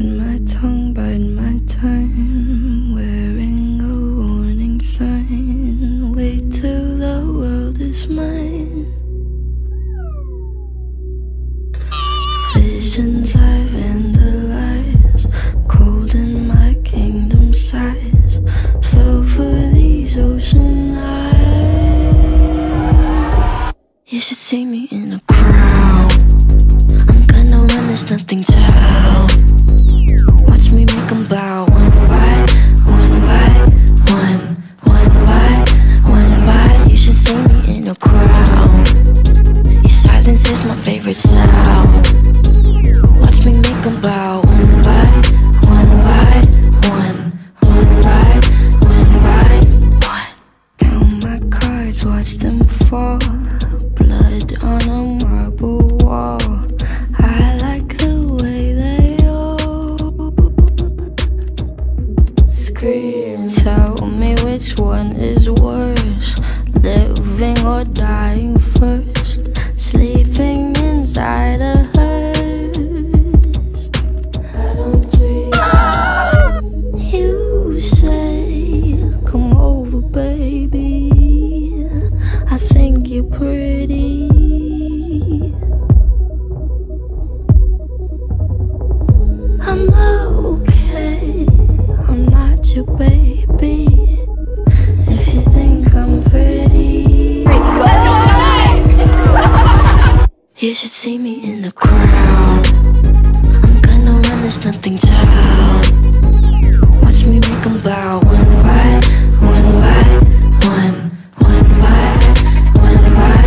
Bide my tongue, bide my time. Wearing a warning sign. Wait till the world is mine. Visions I vandalize. Cold in my kingdom size. Fell for these ocean eyes. You should see me in a crowd. I'm gonna run, there's nothing to 'em bow one by one by one, one by one by one. Count my cards, watch them fall. Blood on a marble wall. I like the way they all scream. Tell me which one is worse, living or dying first. You should see me in the crowd. I'm gonna run, there's nothing down. Watch me make 'em bow one by one by one, one by one by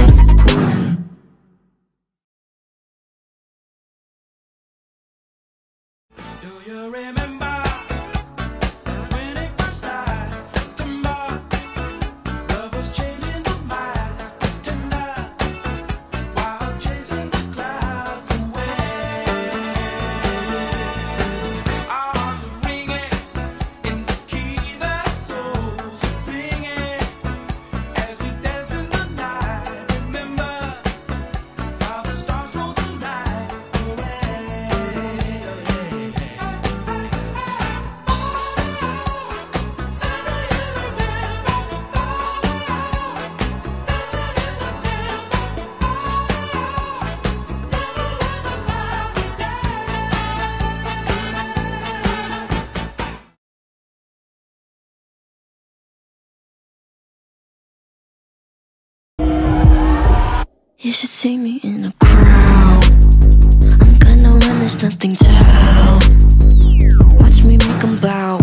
one. Do you remember You should see me in a crowd. I'm gonna run, there's nothing to help. Watch me make them bow.